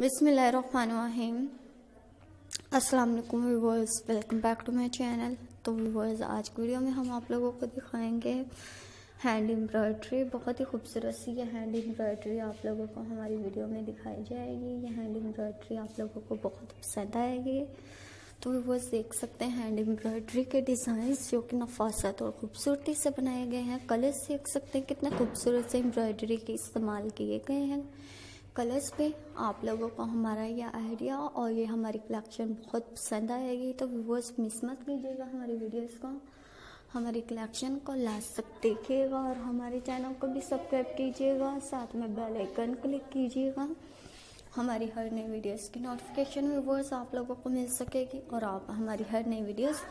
बिसमीम अस्सलाम viewers, welcome back to my channel. तो व्यूवर्स, आज की वीडियो में हम आप लोगों को दिखाएँगे हैंड एम्ब्रॉयड्री। बहुत ही खूबसूरत सी ये हैंड एम्ब्रॉयड्री आप लोगों को हमारी वीडियो में दिखाई जाएगी। ये हैंड एम्ब्रॉयड्री आप लोगों को बहुत पसंद आएगी। तो व्यूवर्स, देख सकते हैं हैंड एम्ब्रॉयड्री के डिज़ाइंस जो कि नफासत और ख़ूबसूरती से बनाए गए हैं। कलर्स देख सकते हैं कितने खूबसूरत से एम्ब्रॉयड्री के इस्तेमाल किए गए हैं। कलर्स पे आप लोगों को हमारा ये आइडिया और ये हमारी कलेक्शन बहुत पसंद आएगी तो व्यूवर्स मिस मत कीजिएगा हमारी वीडियोस को। हमारी कलेक्शन को लास्ट तक देखिएगा और हमारे चैनल को भी सब्सक्राइब कीजिएगा, साथ में बेल आइकन क्लिक कीजिएगा। हमारी हर नई वीडियोस की नोटिफिकेशन व्यूवर्स आप लोगों को मिल सकेगी और आप हमारी हर नई वीडियोस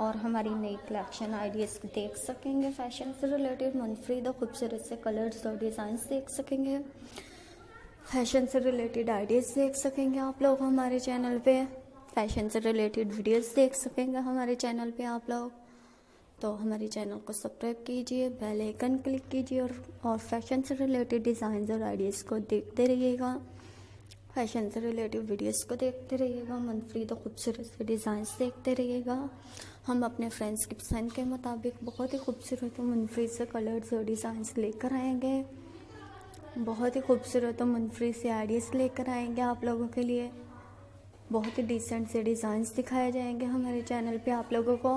और हमारी नई कलेक्शन आइडियाज़ देख सकेंगे। फ़ैशन से रिलेटेड मनफ्रीद और खूबसूरत से कलर्स और डिज़ाइंस देख सकेंगे। फ़ैशन से रिलेटेड आइडियाज़ देख सकेंगे आप लोग हमारे चैनल पे। फ़ैशन से रिलेटेड वीडियोस देख सकेंगे हमारे चैनल पे आप लोग। तो हमारे चैनल को सब्सक्राइब कीजिए, बेल आइकन क्लिक कीजिए और और फ़ैशन से रिलेटेड डिज़ाइन और आइडियाज़ को देखते रहिएगा। फ़ैशन से रिलेटेड वीडियोस को देखते रहिएगा मनफरी तो खूबसूरत से डिज़ाइंस देखते रहिएगा। हम अपने फ्रेंड्स की पसंद के मुताबिक बहुत ही खूबसूरत मनफरी से कलर्स और डिज़ाइंस लेकर आएँगे। बहुत ही खूबसूरत और मुनफरी से आइडियाज़ लेकर आएँगे आप लोगों के लिए। बहुत ही डिसेंट से डिज़ाइंस दिखाए जाएँगे हमारे चैनल पे आप लोगों को।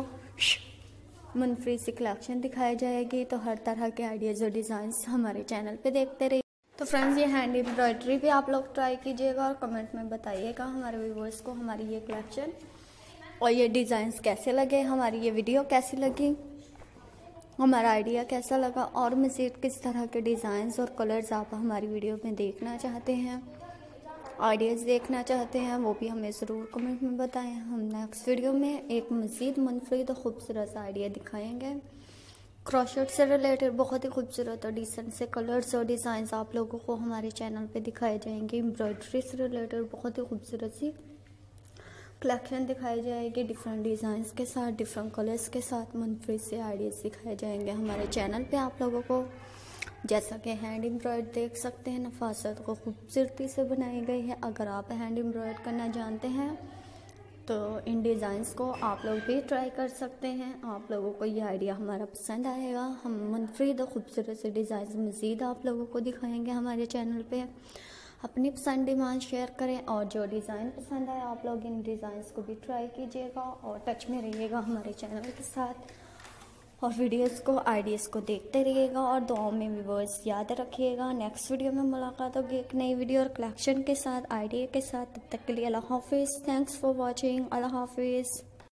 मुनफरी से कलेक्शन दिखाई जाएगी तो हर तरह के आइडियाज़ और डिज़ाइंस हमारे चैनल पे देखते रहिए। तो फ्रेंड्स ये हैंड एम्ब्रॉयडरी भी आप लोग ट्राई कीजिएगा और कमेंट में बताइएगा हमारे व्यूवर्स को हमारी ये कलेक्शन और ये डिज़ाइंस कैसे लगे, हमारी ये वीडियो कैसी लगी। हमारा आइडिया कैसा लगा? और मज़ीद किस तरह के डिज़ाइंस और कलर्स आप हमारी वीडियो में देखना चाहते हैं? आइडियाज़ देखना चाहते हैं, वो भी हमें ज़रूर कमेंट में बताएँ। हम नेक्स्ट वीडियो में एक मज़ीद मुनफरद और ख़ूबसूरत सा आइडिया दिखाएँगे। क्रॉशर्ट से रिलेटेड बहुत ही खूबसूरत और डिसेंट से कलर्स और डिज़ाइंस आप लोगों को हमारे चैनल पे दिखाए जाएँगे। एम्ब्रॉयडरी से रिलेटेड बहुत ही खूबसूरत सी कलेक्शन दिखाई जाएगी डिफरेंट डिज़ाइंस के साथ डिफरेंट कलर्स के साथ मुनफरद से आइडियाज़ दिखाए जाएँगे हमारे चैनल पे आप लोगों को। जैसा कि हैंड एम्ब्रॉयड देख सकते हैं, नफासत को खूबसूरती से बनाई गई है। अगर आप हैंड एम्ब्रॉयड करना जानते हैं तो इन डिज़ाइंस को आप लोग भी ट्राई कर सकते हैं। आप लोगों को ये आइडिया हमारा पसंद आएगा। हम मुनफरद और ख़ूबसूरत से डिज़ाइन मज़ीद आप लोगों को दिखाएँगे हमारे चैनल पर अपनी पसंद डिमांड शेयर करें और जो डिज़ाइन पसंद आए, आप लोग इन डिज़ाइंस को भी ट्राई कीजिएगा और टच में रहिएगा हमारे चैनल के साथ। और वीडियोस को, आइडियाज़ को देखते रहिएगा और दुआओं में व्यूवर्स याद रखिएगा। नेक्स्ट वीडियो में मुलाकात होगी एक नई वीडियो और कलेक्शन के साथ आइडिया के साथ। तब तक के लिए अल्लाह हाफिज़। थैंक्स फॉर वॉचिंग अल्लाह हाफिज़।